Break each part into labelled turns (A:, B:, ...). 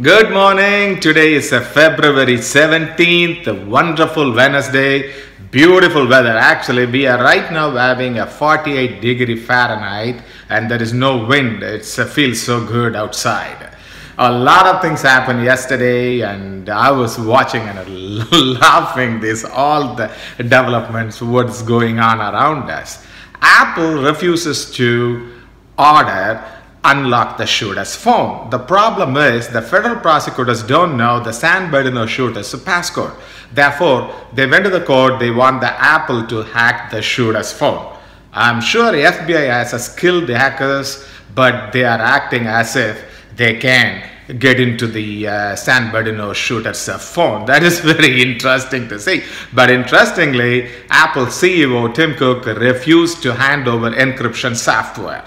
A: Good morning. Today is February 17th, a wonderful Wednesday. Beautiful weather. Actually, we are right now having a 48 degree Fahrenheit and there is no wind. It feels so good outside. A lot of things happened yesterday and I was watching and laughing this all the developments what's going on around us. Apple refuses to order unlock the shooter's phone. The problem is the federal prosecutors don't know the San Bernardino shooter's passcode. Therefore, they went to the court, they want the Apple to hack the shooter's phone. I'm sure FBI has a skilled hackers, but they are acting as if they can get into the uh, San Bernardino shooter's phone. That is very interesting to see. But interestingly, Apple CEO Tim Cook refused to hand over encryption software.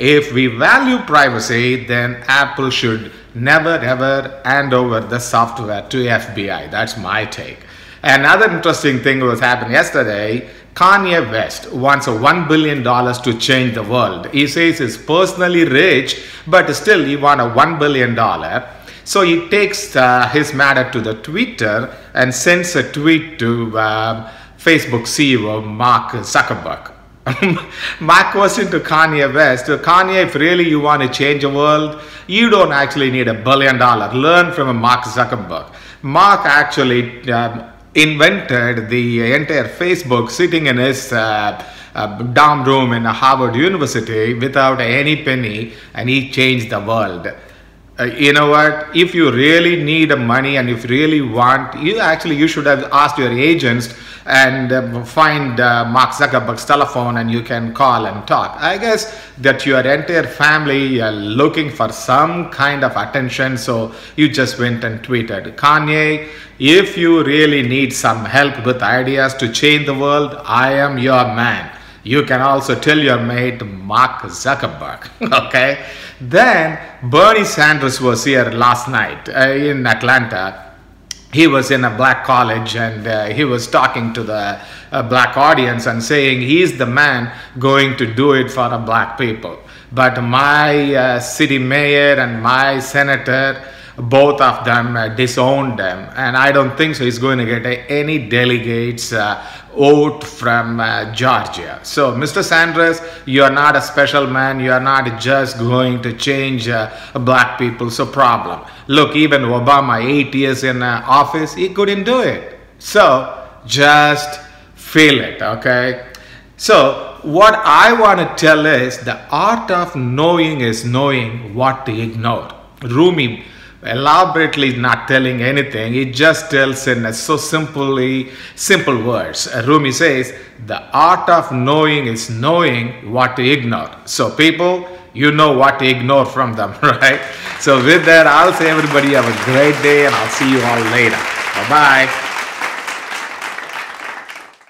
A: If we value privacy, then Apple should never ever hand over the software to FBI. That's my take. Another interesting thing was happened yesterday. Kanye West wants a $1 billion to change the world. He says he's personally rich, but still he wants a $1 billion. So he takes uh, his matter to the Twitter and sends a tweet to uh, Facebook CEO Mark Zuckerberg. My question to Kanye West, Kanye, if really you want to change the world, you don't actually need a billion dollar. Learn from a Mark Zuckerberg. Mark actually um, invented the entire Facebook sitting in his uh, uh, dorm room in Harvard University without any penny and he changed the world. Uh, you know what? If you really need money and if you really want you actually you should have asked your agents and uh, find uh, mark zuckerberg's telephone and you can call and talk. I guess that your entire family are looking for some kind of attention so you just went and tweeted. Kanye if you really need some help with ideas to change the world i am your man you can also tell your mate Mark Zuckerberg. okay. Then Bernie Sanders was here last night uh, in Atlanta. He was in a black college and uh, he was talking to the uh, black audience and saying he's the man going to do it for the black people. But my uh, city mayor and my senator, both of them uh, disowned them. And i don't think so. He's going to get any delegates uh, vote from uh, georgia. So mr sanders you are not a special man. You are not just going to change uh, black people's problem. Look even obama eight years in uh, office he couldn't do it. So just feel it okay? So what i want to tell is the art of knowing is knowing what to ignore. Rumi elaborately not telling anything. It just tells in so simply simple words. Rumi says the art of knowing is knowing what to ignore. So people you know what to ignore from them right? So with that i'll say everybody have a great day and i'll see you all later. Bye bye